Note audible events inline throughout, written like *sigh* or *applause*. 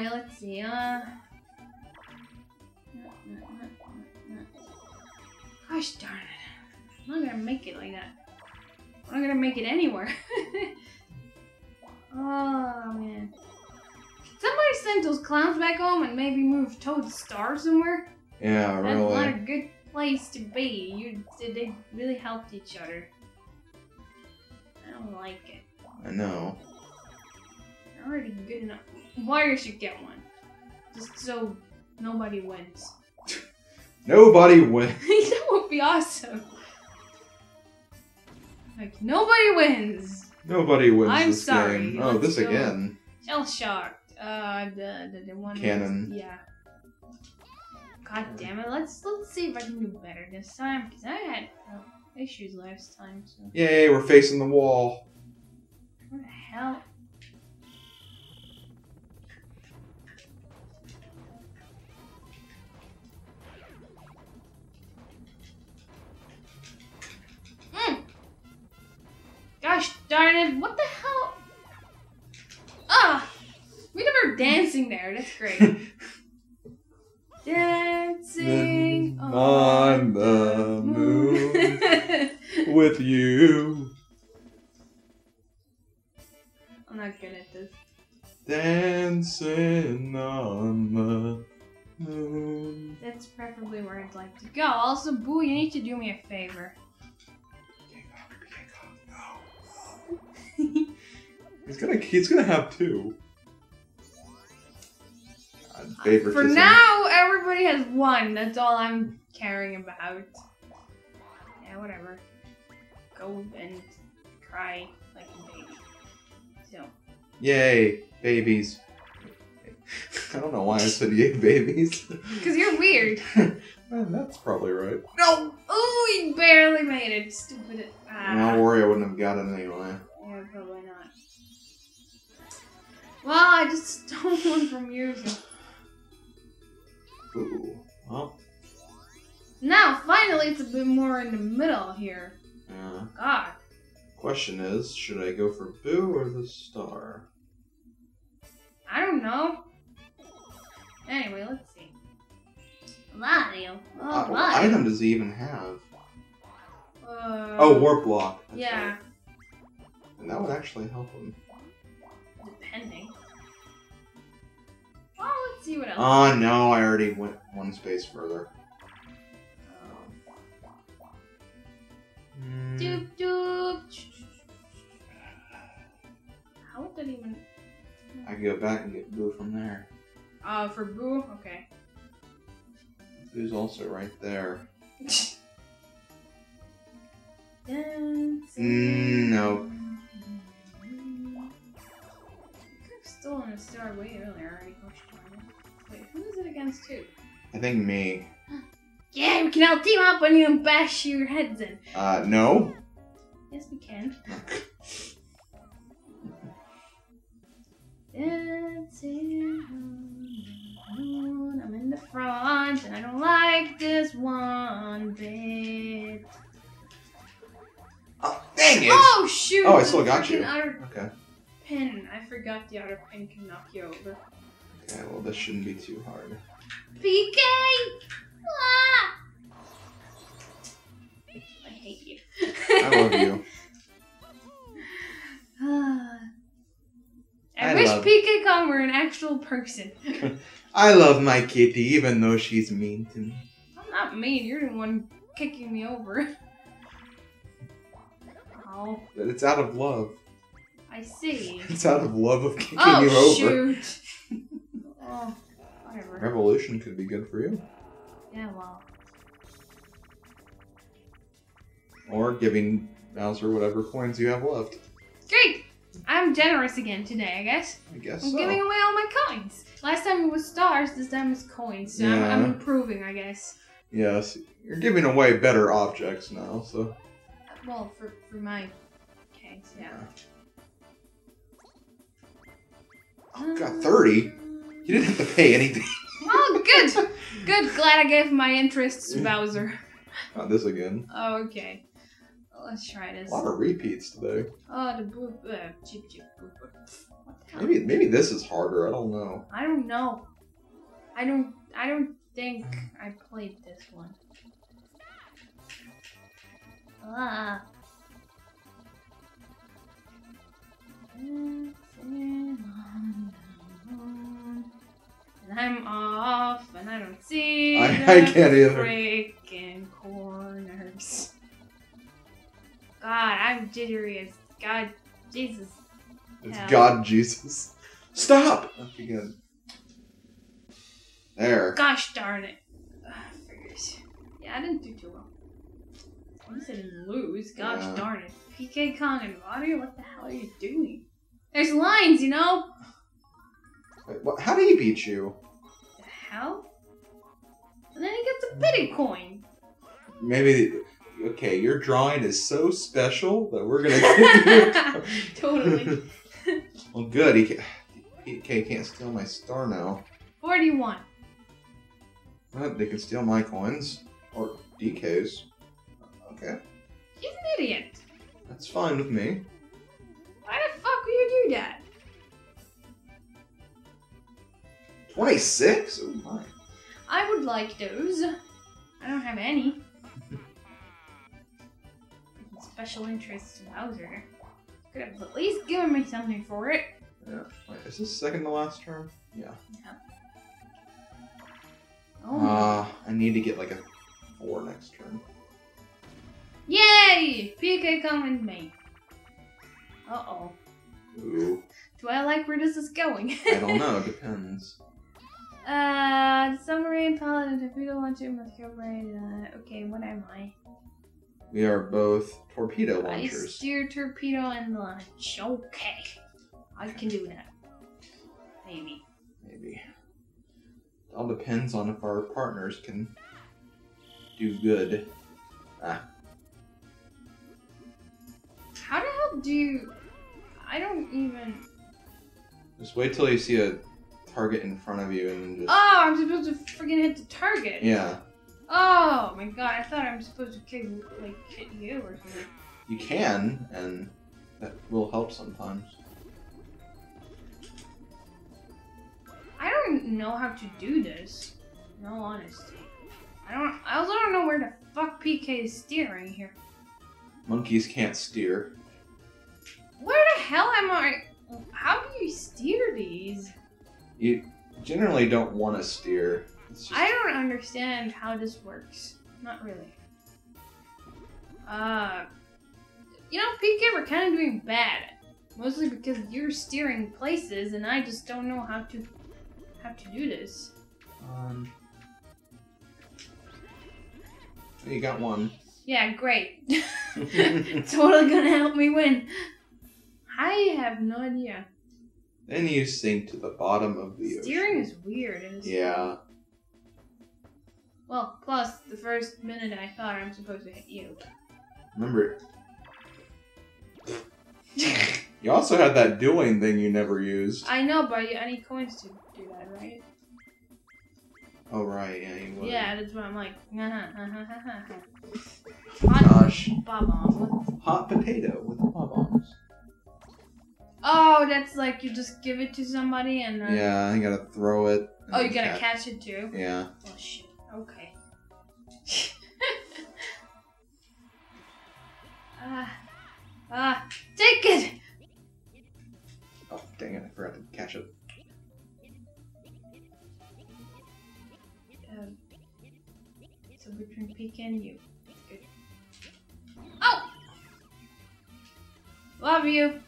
Anyway, let's see. Uh. Gosh darn it. I'm not gonna make it like that. I'm not gonna make it anywhere. *laughs* oh man. Somebody sent those clowns back home and maybe move Toad's Star somewhere. Yeah, That's not a good place to be. You did they really helped each other. I don't like it. I know. Already good enough. Wario should get one. Just so nobody wins. *laughs* Nobody wins. *laughs* that would be awesome. Like nobody wins. Nobody wins I'm this sorry, game. Oh, let's this again. Shell shocked. Uh, the the, the one. Cannon. Yeah. God damn it! Let's let's see if I can do better this time because I had uh, issues last time. So Yay, we're facing the wall. what the hell? Darn it! What the hell? Ah! We never dancing there. That's great. *laughs* dancing On the moon. With you. I'm not good at this. Dancing on the moon. That's preferably where I'd like to go. Also, Boo, you need to do me a favor. He's gonna he's gonna have two. God, favoritism. For now, everybody has one. That's all I'm caring about. Yeah, whatever. Go and cry like a baby. So, Yay, babies. *laughs* I don't know why I said yay, babies. *laughs* because you're weird. *laughs* Well, that's probably right. No! Oh, you barely made it. Stupid. Ah. Don't worry, I wouldn't have got it anyway. Well, I just *laughs* stole one from you. Ooh. Well, Now, finally, it's a bit more in the middle here. yeah. God. Question is, should I go for Boo or the star? I don't know. Anyway, let's see. Mario. Oh, Uh, what item does he even have? Uh, Oh, Warp Block. That's Yeah, right. And that would actually help him. depending. Well, let's see what else. Oh no, I already went one space further. Hmm. Doop doop. How would that even? I can go back and get Boo from there. Uh, for Boo. Okay. Boo's also right there. *laughs* Dancing. Mm, no. Think me. Yeah, we can all team up on you and bash your heads in. Uh, no. Yes, we can. Dancing on the moon. I'm in the front, and I don't like this one bit. Oh, dang it! Oh shoot! Oh, I still got you. Okay. pin. I forgot the outer pin can knock you over. Okay, well, this shouldn't be too hard. PK! Ah! I hate you. I love you. *sighs* I, I wish love- PK Kong were an actual person. *laughs* I love my kitty, even though she's mean to me. I'm not mean. You're the one kicking me over. *laughs* Oh, But it's out of love. I see. It's out of love of kicking Oh you over. shoot. *laughs* oh, whatever. Revolution could be good for you. Yeah, well. Or giving Bowser whatever coins you have left. Great! I'm generous again today, I guess. I guess I'm so. giving away all my coins. Last time it was stars, this time it's coins. So I'm, I'm improving, I guess. Yes, you're giving away better objects now, so. Well, for, for my case, yeah. Oh, got 30? You didn't have to pay anything. *laughs* Oh, good! good, glad I gave my interests to Bowser. Not this again. Okay. Let's try this. A lot of repeats today. Oh, the boop, uh, chip chip boop. boop. What the? Maybe maybe this is harder. I don't know. I don't know. I don't. I don't think I played this one. Ah. And I'm off, and I don't see. I- I can't either. Freaking corners. God, I'm jittery as God, Jesus. It's Yeah. God Jesus. Stop. Okay, good. There. Gosh darn it. Ugh, figures. Yeah, I didn't do too well. At least I didn't lose. Gosh Yeah. darn it. PK Kong and Water, what the hell are you doing? There's lines, you know? Wait, what, how did he beat you? The hell? And then he gets a pity coin. Maybe. Okay, your drawing is so special that we're gonna give you. *laughs* totally. *laughs* well, good. He can't, PK can't steal my star now. 41. But they can steal my coins or DKs. Okay, He's an idiot. that's fine with me. Why the fuck would you do that? Twenty-six. Oh my. I would like those. I don't have any. Special interest in Bowser. Could have at least given me something for it. Yeah. Wait, is this second to last turn? Yeah. Oh. Ah, I need to get like a four next turn. Yay! PK coming with me. Uh oh. Ooh. Do I like where this is going? I don't *laughs* know. It depends. Uh, submarine pilot and torpedo launcher must cooperate. Uh, okay, what am I? We are both torpedo I launchers. steer torpedo and launch. Okay. I can do that. Maybe. Maybe. It all depends on if our partners can do good. Ah, How the hell do you. I don't even. just wait till you see a target in front of you and then just. Oh, I'm supposed to freaking hit the target. Yeah, Oh my god, I thought I'm supposed to kick, like, hit you or something. you can, and that will help sometimes. I don't know how to do this. In all honesty. I don't. I also don't know where the fuck PK is steering here. Monkeys can't steer. Where the hell am I? How do you steer these? You generally don't want to steer. It's just, I don't understand how this works. Not really. Uh, you know, PK, we're kind of doing bad. Mostly because you're steering places, and I just don't know how to how to do this. Um, you got one. Yeah, great. *laughs* *laughs* totally gonna help me win. I have no idea. Then you sink to the bottom of the ocean. Steering is weird. And it's, Yeah. Well, plus the first minute I thought I'm supposed to hit you. Remember, *laughs* you also had that dueling thing you never used. I know, but I need coins to do that, right? Oh right, yeah, you would. Yeah, that's what I'm like. Uh-huh, uh-huh, uh-huh, hot Gosh, bomb. hot potato with Bob-ombs. Oh, that's like you just give it to somebody and. Uh, Yeah, you gotta throw it. Oh, you gotta catch it too. Yeah. Oh shit. Okay. *laughs* Ah, ah, take it. Oh dang it! I forgot to catch it. Um, so between PK and you. Good. Oh! Love you.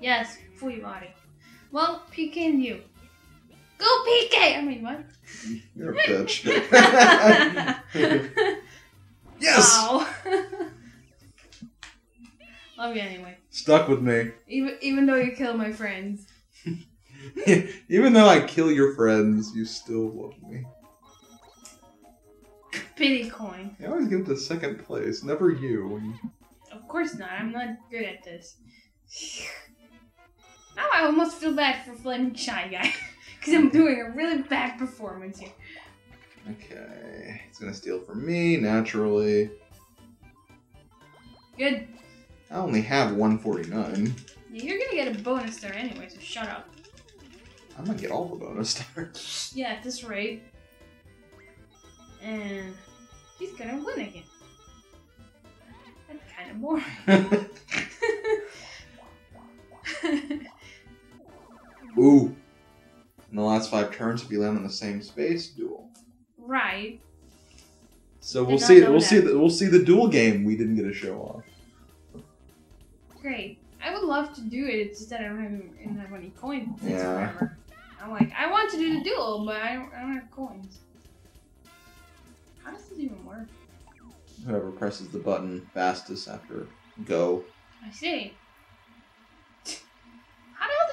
Yes, body. Well, PK and you. Go PK! I mean, what? You're a bitch. *laughs* yes. Ow. *laughs* Love you anyway. Stuck with me. Even even though you killed my friends. *laughs* Even though I kill your friends, you still love me. Pity coin. I always give it to second place, never you. Of course not. I'm not good at this. Now I almost feel bad for Flaming Shy Guy. *laughs* Because I'm doing a really bad performance here. Okay. He's gonna steal from me, naturally. Good. I only have 149. Yeah, You're gonna get a bonus star anyway, so shut up. I'm gonna get all the bonus *laughs* stars. Yeah, at this rate. And he's gonna win again. That's kind of boring. *laughs* Ooh. In the last five turns, if you land on the same space, duel. right. So we'll see. We'll see. The, we'll see the duel game we didn't get a show off. Great. I would love to do it. It's just that I don't have, I don't have any coins. Yeah. forever. I'm like, I want to do the duel, but I don't, I don't have coins. How does this even work? Whoever presses the button fastest after go. I see.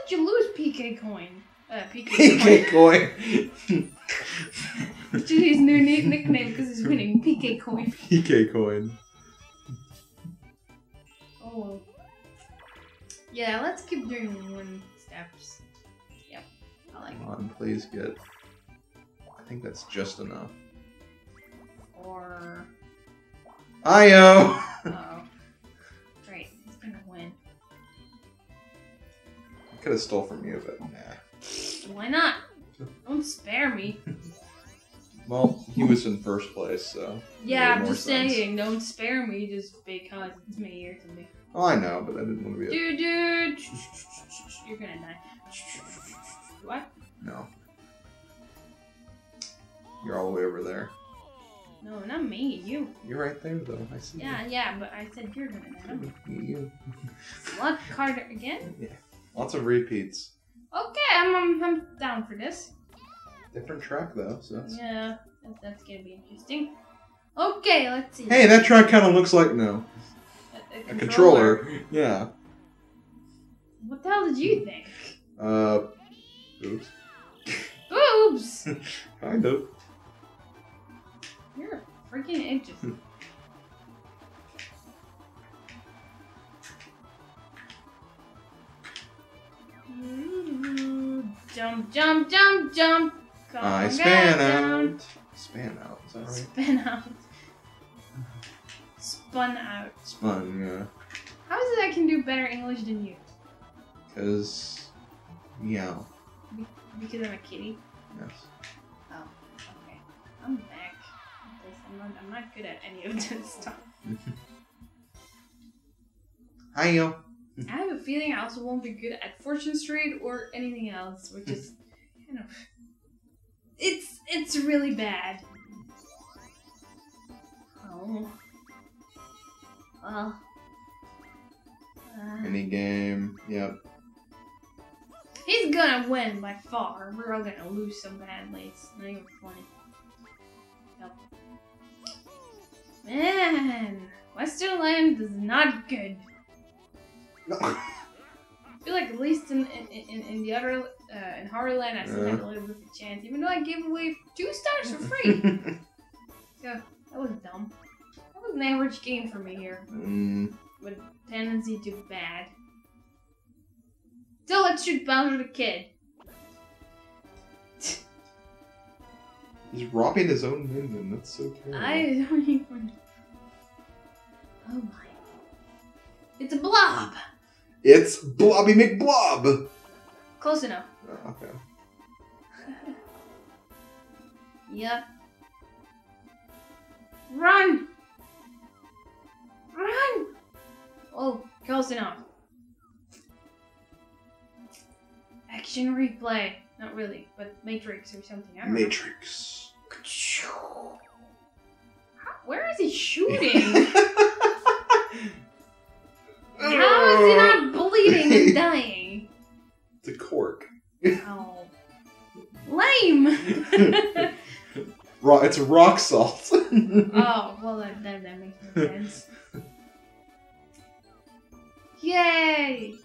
How the hell did you lose PK coin? Uh, PK PK coin. coin. Which is his new nickname because he's winning PK coin. PK coin. Oh well. Yeah, let's keep doing one steps. Yep. I like Come on, please get. I think that's just enough. Or Io. oh. Could have stole from you, but nah. Why not? Don't spare me. *laughs* Well, he was in first place, so. Yeah, I'm just sense. saying, don't spare me just because it's me or something. Oh, I know, but I didn't want to be. A... Dude, dude, you're gonna die. What? No. You're all the way over there. No, not me. You. You're right there, though. I see. Yeah, yeah, but I said you're gonna die. me. You. You. What card again? *laughs* Lots of repeats. Okay, I'm, I'm, I'm down for this. Different track though, so that's. Yeah, that's, that's gonna be interesting. Okay, let's see. Hey, that track kind of looks like no A, a controller. Yeah. What the hell did you think? Uh. Oops. Boobs! *laughs* Kind of. You're freaking interesting. Jump, jump, jump, jump. Come I on, span down. out. Span out. Is that right? Spin out. Spun out. Spun. Yeah. How is it I can do better English than you? Cause. Meow. Because I'm a kitty? Yes. Oh, okay. I'm back. I'm not, I'm not good at any of this stuff. *laughs* Hi yo. I have a feeling I also won't be good at Fortune Street or anything else, which is kind of. It's it's really bad. Oh. Well. Uh, Mini game. Yep. he's gonna win by far. We're all gonna lose so badly. It's not even funny. Yep. Man, Western Land is not good. I feel like at least in in, in, in the other uh, in Horrorland I still had a little bit of a chance, even though I gave away two stars for free. *laughs* yeah, that was dumb. That was an average game for me here, mm, with tendency to bad. Still, let's shoot Bowser the Kid. he's robbing his own minion. That's so terrible. I don't even. Oh my! It's a blob. It's Blobby McBlob. Close enough. Oh, okay. *laughs* Yep. Run! Run! Oh, close enough. Action replay. Not really, but Matrix or something. I don't Matrix. know. How- Where is he shooting? *laughs* How is he not *laughs* bleeding and dying? It's a cork. Oh. Lame! Ro- it's rock salt. *laughs* *laughs* Oh, well, that, that, that makes no sense. Yay!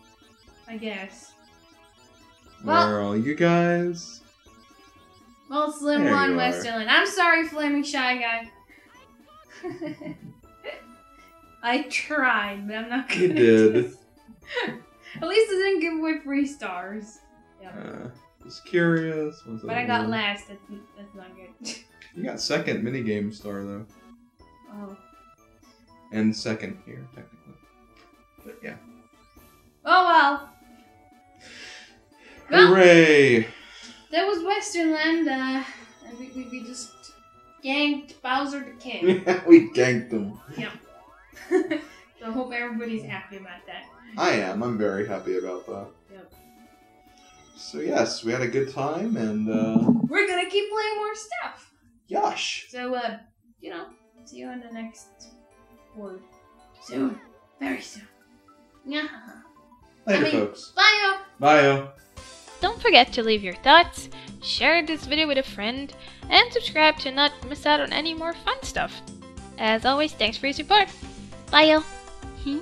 I guess. Where are all you guys? Well, Slim There you are. Western Land. I'm sorry, Flaming Shy Guy. I tried, but I'm not You good. did. *laughs* At least I didn't give away three stars. Yeah. Uh, just curious. But I got one? last. That's, that's not good. *laughs* You got second minigame star though, oh. and second here technically. But yeah. Oh well. Well, Hooray! that was Westernland. Uh, and we, we, we just ganked Bowser the King. *laughs* we ganked them. So I hope everybody's happy about that. I am. I'm very happy about that. Yep. So yes, we had a good time, and uh, We're gonna keep playing more stuff. Yosh. So, uh, you know, see you in the next word. Soon. Very soon. Yeah. Later, I mean- folks. Bye, y'all. Bye. Don't forget to leave your thoughts, share this video with a friend, and subscribe to not miss out on any more fun stuff. As always, thanks for your support. Bye, y'all. Hmm?